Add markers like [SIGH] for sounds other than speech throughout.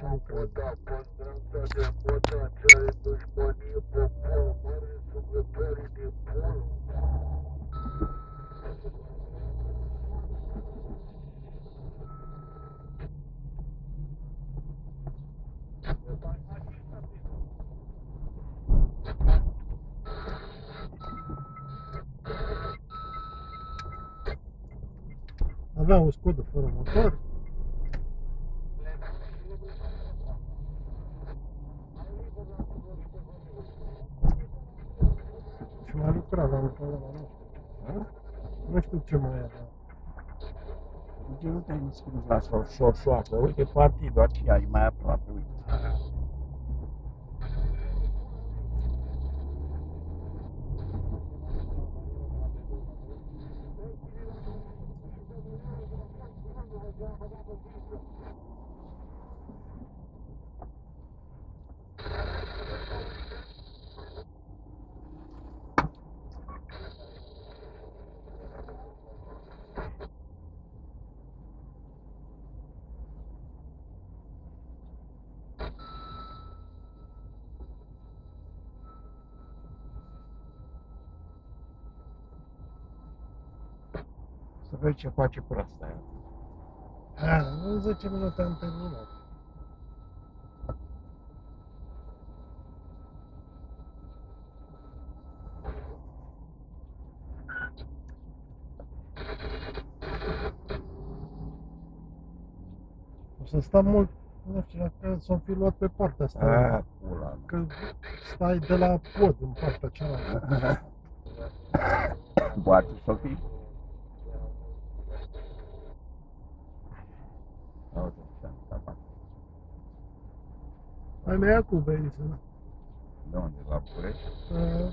ce nu cred. Da, păstrânța de bota ce are dușmănie pe pol, mare sugătoare de problema, nu știu. Nu știu ce mai era. De nu te-ai înscris la șoșoacă? Uite, partidul aceea e mai aproape, uite. Vezi ce face proasta aia. A, în 10 minute am terminat. O să stăm mult, nu știu dacă s-o fi luat pe partea asta. A, pula. Că stai de la pod în partea cealaltă. Poate să fie. Hai mai ia cu Beiță. De unde? La București? Uh, Da.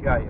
que.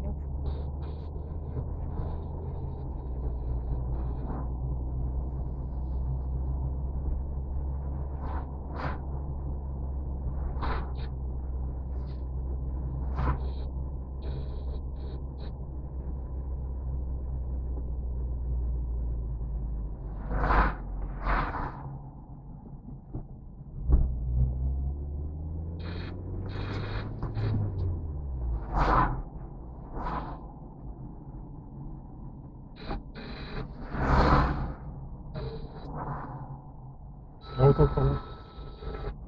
acolo.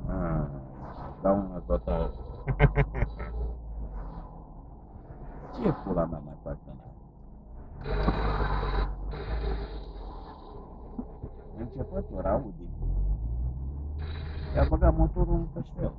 Ah, da una total. [LAUGHS] Ce pula mea mai fac Începătura Audi. I-a băgat motorul în căștel.